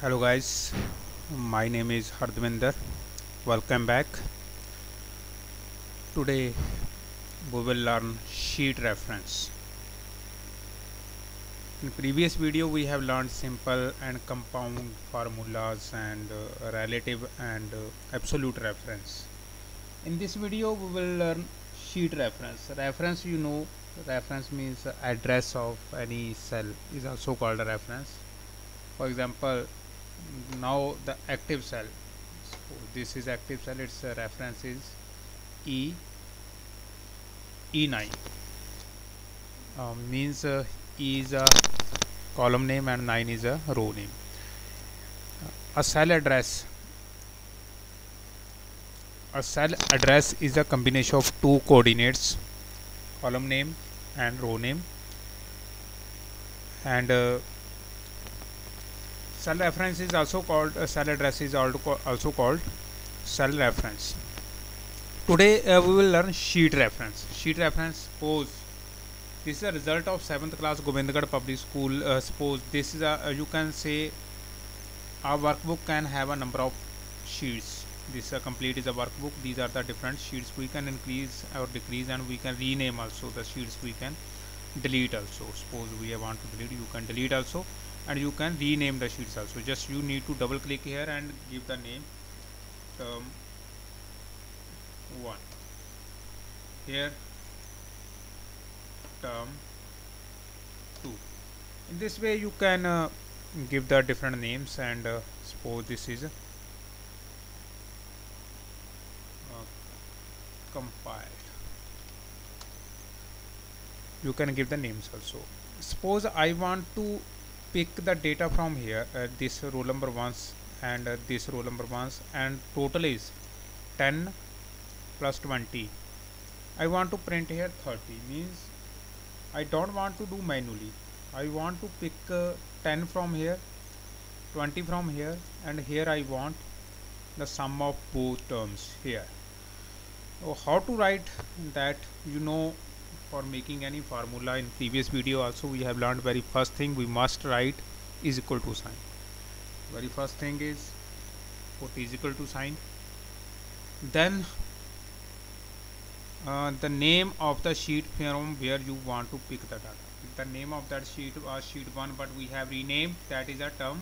hello guys. My name is Hardevinder welcome back. Today we will learn sheet reference. In previous video we have learned simple and compound formulas and uh, relative and uh, absolute reference. In this video we will learn sheet reference. Reference you know reference means address of any cell is also called a reference. For example now the active cell. So this is active cell. Its reference is e e9 uh, means uh, e is a column name and 9 is a row name. A cell address. A cell address is a combination of two coordinates column name and row name. And uh, cell reference is also called uh, cell address is also called cell reference. Today uh, we will learn sheet reference. Sheet reference suppose this is a result of 7th class Govindgarh public school uh, suppose this is a uh, you can say a workbook can have a number of sheets. This uh, complete is a workbook. These are the different sheets. We can increase or decrease and we can rename also the sheets we can delete also. Suppose we want to delete you can delete also and you can rename the sheets also. Just you need to double click here and give the name term 1 here term 2 in this way you can uh, give the different names and uh, suppose this is compiled. You can give the names also. Suppose I want to pick the data from here uh, this roll number ones and uh, this roll number ones and total is 10 plus 20 I want to print here 30 means I don't want to do manually. I want to pick uh, 10 from here 20 from here and here I want the sum of both terms here. So how to write that? You know for making any formula in previous video also we have learned very first thing we must write is equal to sign. Very first thing is put is equal to sign. Then uh, the name of the sheet from where you want to pick the data. The name of that sheet was sheet 1 but we have renamed that is a term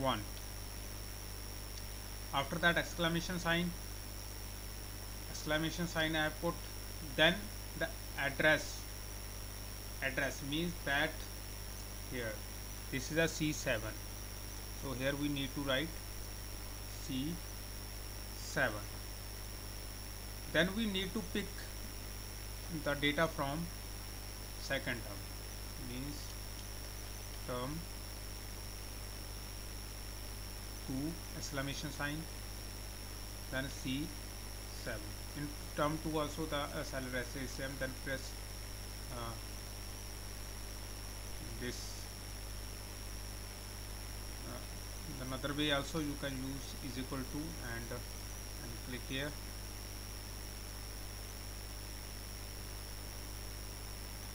1 after that exclamation sign. Exclamation sign I have put. Then the address. Address means that here this is a C7 so here we need to write C7 then we need to pick the data from second term. Means term 2 exclamation sign then C7 in term 2 also the uh, cell is same then press uh, this uh, another way also you can use is equal to and uh, and click here.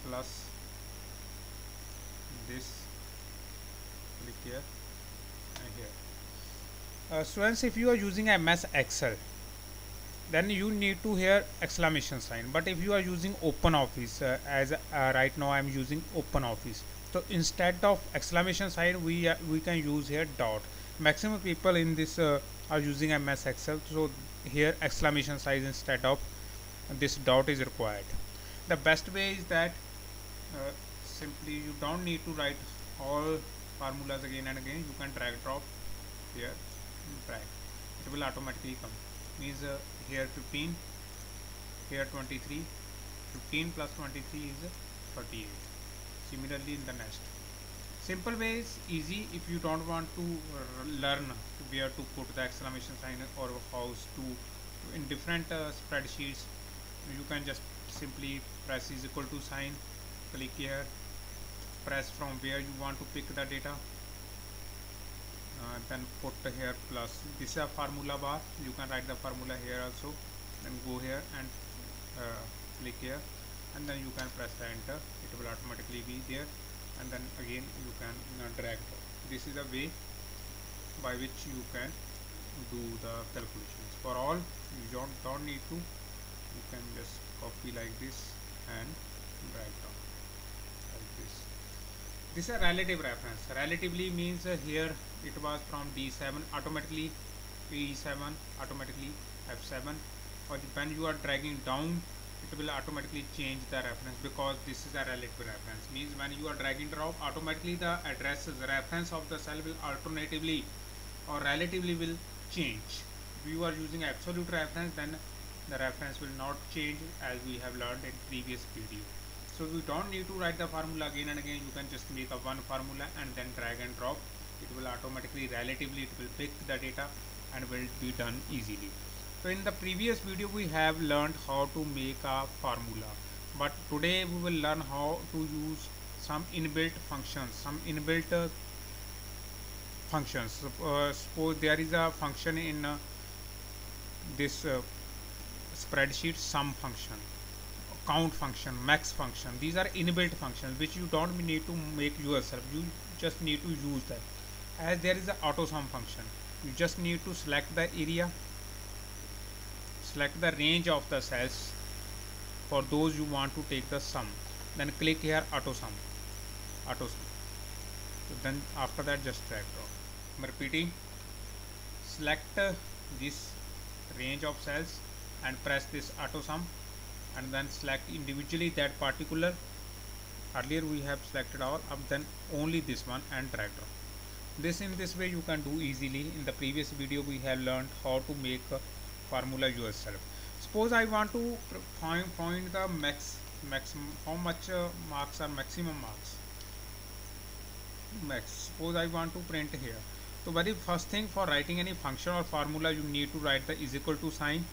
Plus this click here and here. Uh, students if you are using MS Excel then you need to hear exclamation sign. But if you are using open office uh, as uh, right now i'm using open office. So instead of exclamation sign we uh, we can use here dot. Maximum people in this uh, are using ms excel. So here exclamation sign instead of this dot is required. The best way is that uh, simply you don't need to write all formulas again and again. You can drag drop here drag. It will automatically come means uh, here 15 here 23 15 plus 23 is 38 similarly in the next. Simple way is easy if you don't want to learn where to put the exclamation sign or how to. In different uh, spreadsheets you can just simply press is equal to sign. Click here. Press from where you want to pick the data uh, then put here plus this is a formula bar. You can write the formula here also. Then go here and uh, click here. And then you can press the enter. It will automatically be there. And then again you can uh, drag this is a way by which you can do the calculations. For all you don't, don't need to. You can just copy like this and drag down like this. This is a relative reference. Relatively means uh, here it was from d7 automatically e7 automatically f7 or when you are dragging down it will automatically change the reference because this is a relative reference. Means when you are dragging drop automatically the address reference of the cell will alternatively or relatively will change. If you are using absolute reference then the reference will not change as we have learned in previous video. So you don't need to write the formula again and again. You can just make a one formula and then drag and drop it will automatically relatively it will pick the data and will be done easily. So in the previous video we have learned how to make a formula. But today we will learn how to use some inbuilt functions some inbuilt uh, functions. Uh, suppose there is a function in uh, this uh, spreadsheet sum function count function max function. These are inbuilt functions which you don't need to make yourself. You just need to use that as there is a AutoSum function you just need to select the area select the range of the cells for those you want to take the sum. Then click here AutoSum AutoSum. So then after that just drag drop. I'm repeating select uh, this range of cells and press this AutoSum and then select individually that particular. Earlier we have selected all up then only this one and drag drop this in this way you can do easily. In the previous video we have learned how to make a formula yourself. Suppose I want to find, find the max maximum how much uh, marks are maximum marks? Max. Suppose I want to print here. So very first thing for writing any function or formula you need to write the is equal to sign.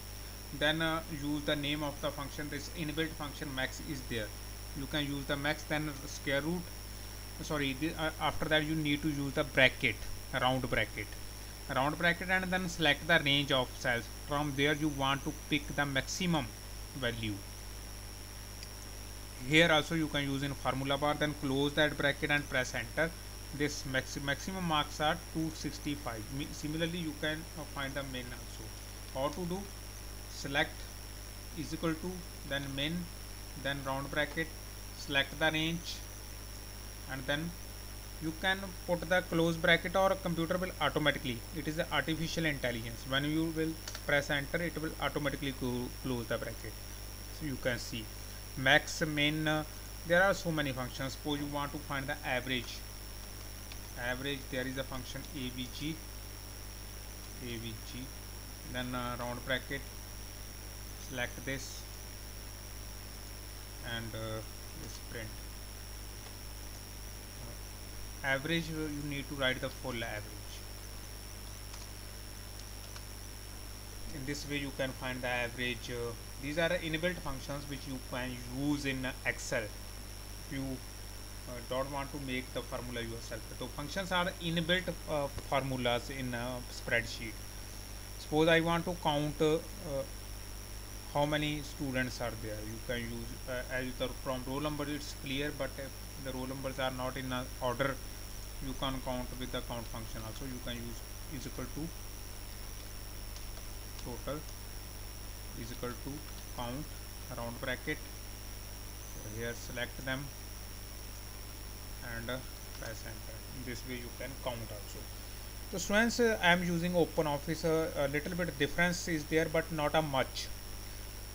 Then uh, use the name of the function. This inbuilt function max is there. You can use the max then square root sorry the, uh, after that you need to use the bracket round bracket. Round bracket and then select the range of cells. From there you want to pick the maximum value. Here also you can use in formula bar then close that bracket and press enter. This max maximum marks are 265 similarly you can uh, find the min also. How to do? Select is equal to then min then round bracket. Select the range and then you can put the close bracket or computer will automatically it is the artificial intelligence. When you will press enter it will automatically close the bracket. So you can see. Max min uh, there are so many functions. Suppose you want to find the average. Average there is a function avg avg then uh, round bracket. Select this. And uh, this print average you need to write the full average. In this way you can find the average uh, these are inbuilt functions which you can use in excel. If you uh, don't want to make the formula yourself. So functions are inbuilt uh, formulas in a spreadsheet. Suppose i want to count uh, how many students are there. You can use uh, as the from roll number it's clear but if the roll numbers are not in order you can count with the count function also. You can use is equal to total is equal to count round bracket. So here select them and uh, press enter. This way you can count also. So students uh, i am using open office. Uh, a little bit difference is there but not a much.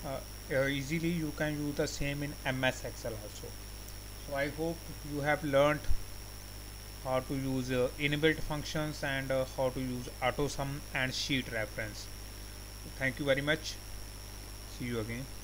Uh, uh, easily you can use the same in ms excel also. So i hope you have learned how to use uh, inbuilt functions and uh, how to use auto sum and sheet reference. Thank you very much. See you again